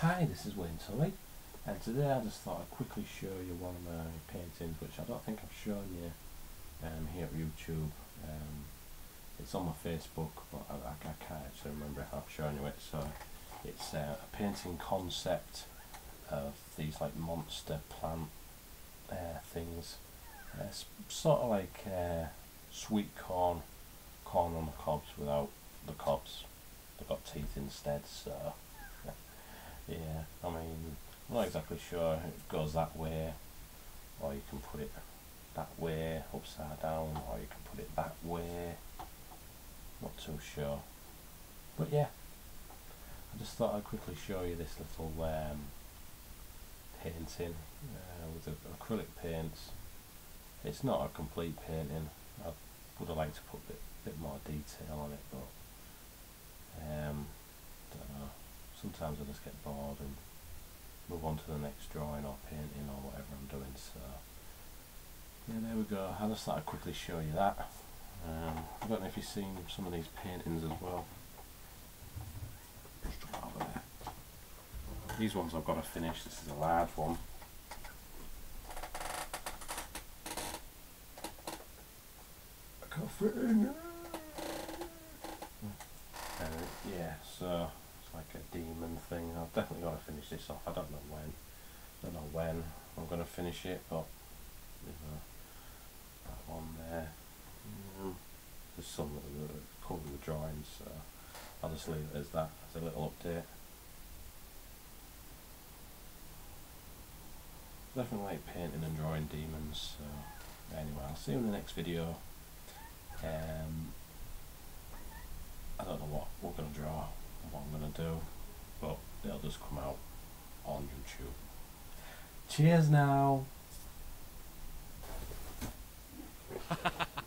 Hi, this is Wayne Tully, and today I just thought I'd quickly show you one of my paintings, which I don't think I've shown you um, here at YouTube. Um, it's on my Facebook, but I, I, can't actually remember if I've shown you it. So it's uh, a painting concept of these like monster plant uh, things. Uh, it's sort of like uh, sweet corn, corn on the cobs without the cobs. They've got teeth instead, so yeah, I mean, I'm not exactly sure it goes that way, or you can put it that way, upside down, or you can put it that way, not too sure. But yeah, I just thought I'd quickly show you this little um, painting uh, with acrylic paints. It's not a complete painting, I would have liked to put a bit, bit more detail on it, but um, don't know sometimes I just get bored and move on to the next drawing or painting or whatever I'm doing so. Yeah there we go. I just thought I'd quickly show you that. Um, I don't know if you've seen some of these paintings as well. These ones I've got to finish. This is a large one. I can't fit in. Uh, yeah so like a demon thing. I've definitely got to finish this off. I don't know when. I Don't know when I'm going to finish it, but you that one there. Mm, there's some of the cover the drawings, so I'll just leave it as that as a little update. Definitely like painting and drawing demons. So anyway, I'll see you in the next video. Um, I don't know what we're going to draw what I'm going to do, but it'll just come out on YouTube. Cheers now.